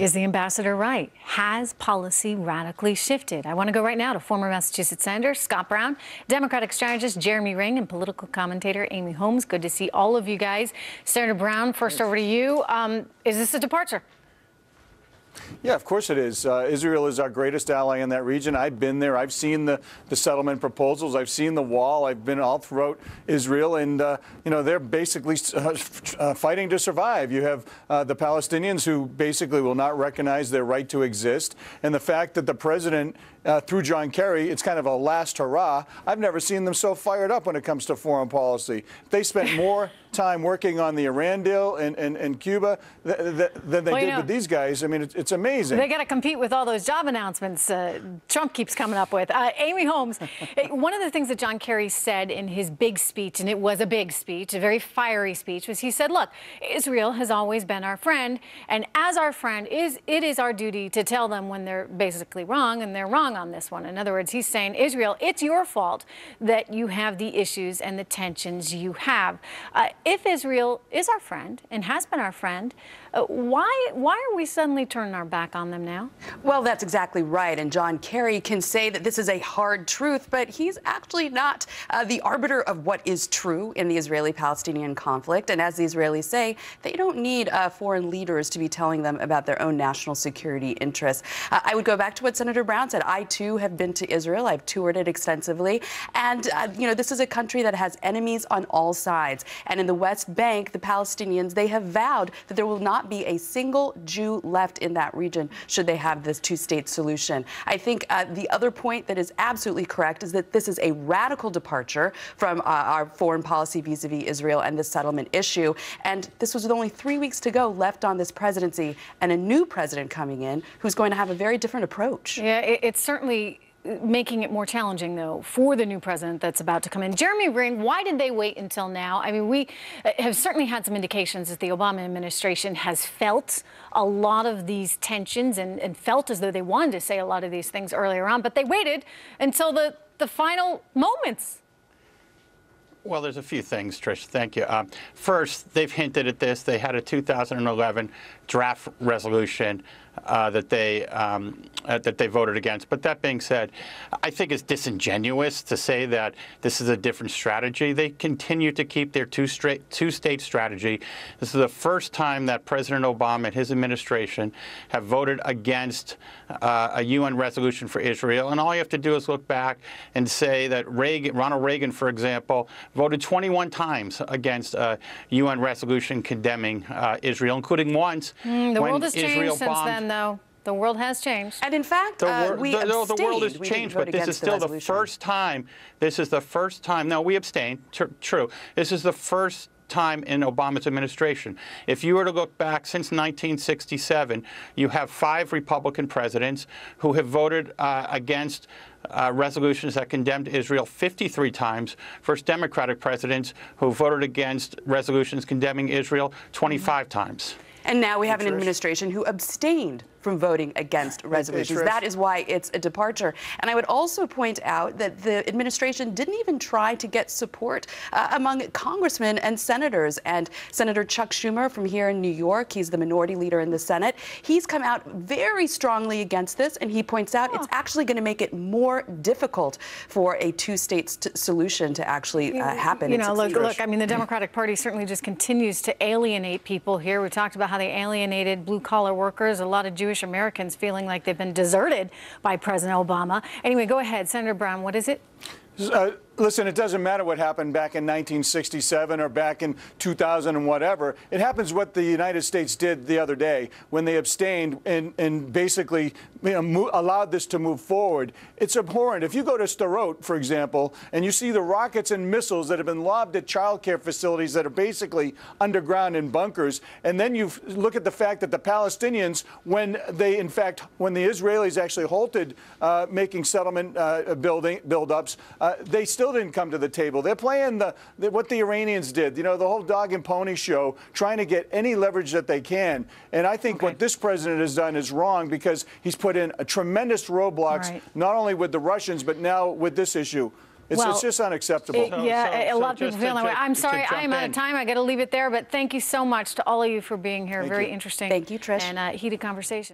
Is the ambassador right? Has policy radically shifted? I want to go right now to former Massachusetts Senator Scott Brown, Democratic strategist Jeremy Ring, and political commentator Amy Holmes. Good to see all of you guys. Senator Brown, first over to you. Um, is this a departure? Yeah, of course it is. Uh, Israel is our greatest ally in that region. I've been there. I've seen the, the settlement proposals. I've seen the wall. I've been all throughout Israel, and uh, you know they're basically uh, uh fighting to survive. You have uh, the Palestinians who basically will not recognize their right to exist, and the fact that the president uh, through John Kerry, it's kind of a last hurrah. I've never seen them so fired up when it comes to foreign policy. They spent more time working on the Iran deal and, and, and Cuba th th than they well, did know, with these guys. I mean, it's, it's amazing. They got to compete with all those job announcements uh, Trump keeps coming up with. Uh, Amy Holmes, eh, one of the things that John Kerry said in his big speech, and it was a big speech, a very fiery speech, was he said, look, Israel has always been our friend, and as our friend, is it is our duty to tell them when they're basically wrong, and they're wrong wrong on this one. In other words, he's saying, Israel, it's your fault that you have the issues and the tensions you have. Uh, if Israel is our friend and has been our friend, uh, why, why are we suddenly turning our back on them now? Well, that's exactly right. And John Kerry can say that this is a hard truth, but he's actually not uh, the arbiter of what is true in the Israeli Palestinian conflict. And as the Israelis say, they don't need uh, foreign leaders to be telling them about their own national security interests. Uh, I would go back to what Senator Brown said. I, too, have been to Israel. I've toured it extensively. And, uh, you know, this is a country that has enemies on all sides. And in the West Bank, the Palestinians, they have vowed that there will not be a single Jew left in that region should they have this two state solution. I think uh, the other point that is absolutely correct is that this is a radical departure from uh, our foreign policy vis a vis Israel and the settlement issue. And this was with only three weeks to go left on this presidency and a new president coming in who's going to have a very different approach. Yeah, it, it's certainly making it more challenging, though, for the new president that's about to come in. Jeremy Ring, why did they wait until now? I mean, we uh, have certainly had some indications that the Obama administration has felt a lot of these tensions and, and felt as though they wanted to say a lot of these things earlier on, but they waited until the, the final moments. Well, there's a few things, Trish. Thank you. Um, first, they've hinted at this. They had a 2011 draft resolution uh, that they um, uh, that they voted against. But that being said, I think it's disingenuous to say that this is a different strategy. They continue to keep their two straight two-state strategy. This is the first time that President Obama and his administration have voted against uh, a UN resolution for Israel. And all you have to do is look back and say that Reagan, Ronald Reagan, for example, voted 21 times against a UN resolution condemning uh, Israel, including once mm, the world has Israel changed since then, though. The world has changed. And in fact, uh, we the, abstained. The world has changed, but this is still the, the, first time. This is the first time. No, we abstained. Tr true. This is the first time in Obama's administration. If you were to look back since 1967, you have five Republican presidents who have voted uh, against uh, resolutions that condemned Israel 53 times versus Democratic presidents who voted against resolutions condemning Israel 25 times. And now we have an administration who abstained from voting against resolutions. That is why it's a departure. And I would also point out that the administration didn't even try to get support uh, among congressmen and senators. And Senator Chuck Schumer from here in New York, he's the minority leader in the Senate, he's come out very strongly against this. And he points out oh. it's actually going to make it more difficult for a two-state solution to actually uh, happen. You know, look, look, I mean, the Democratic Party certainly just continues to alienate people here. We talked about how they alienated blue-collar workers, a lot of Jewish Jewish Americans feeling like they've been deserted by President Obama. Anyway, go ahead, Senator Brown. What is it? Uh, listen, it doesn't matter what happened back in 1967 or back in 2000 and whatever. It happens what the United States did the other day when they abstained and, and basically you know, allowed this to move forward. It's abhorrent. If you go to Sderot, for example, and you see the rockets and missiles that have been lobbed at child care facilities that are basically underground in bunkers, and then you look at the fact that the Palestinians, when they, in fact, when the Israelis actually halted uh, making settlement uh, building buildups, uh, they still didn't come to the table. They're playing the, the, what the Iranians did, you know, the whole dog and pony show, trying to get any leverage that they can. And I think okay. what this president has done is wrong because he's put in a tremendous roadblocks, right. not only with the Russians, but now with this issue. It's, well, it's, just unacceptable. It, yeah, so, a lot so of people feel that way. I'm sorry, I am out of time. I got to leave it there, but thank you so much to all of you for being here. Thank Very you. interesting. Thank you, Trish. And uh, heated conversation.